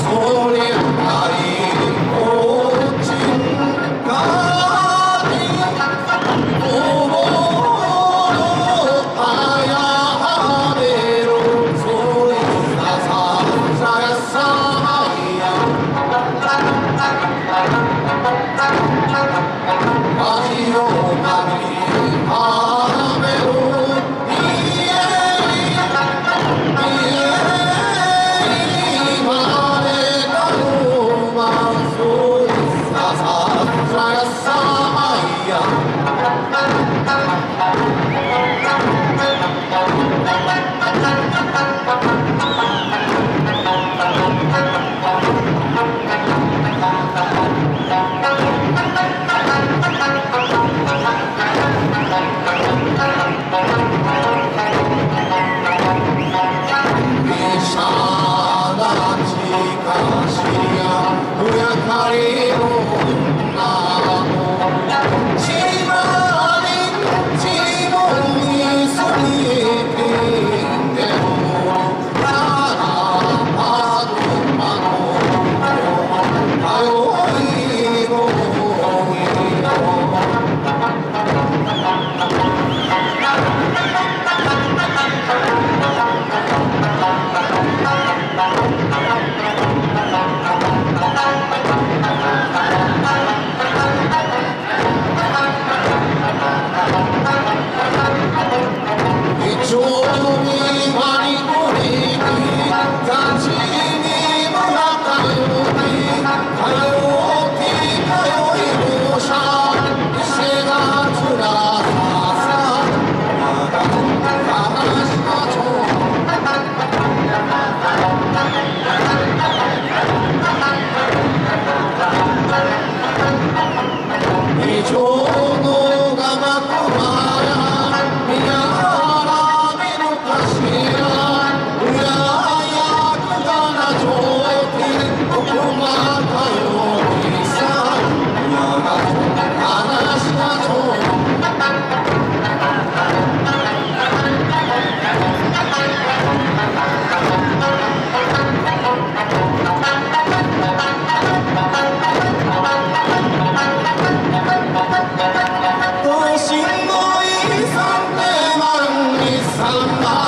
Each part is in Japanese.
Sonia Salam.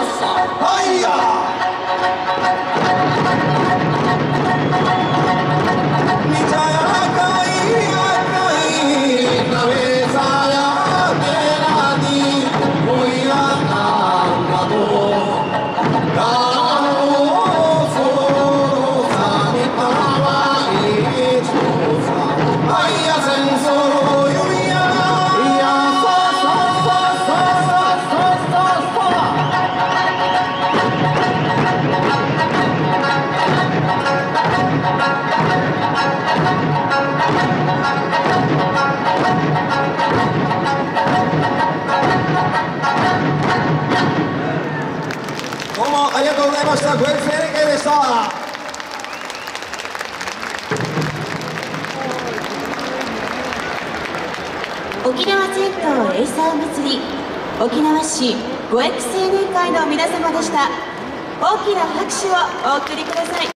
はいやました。小池玲恵でした。沖縄全島エイサー祭り沖縄市五 X 青年会の皆様でした。大きな拍手をお送りください。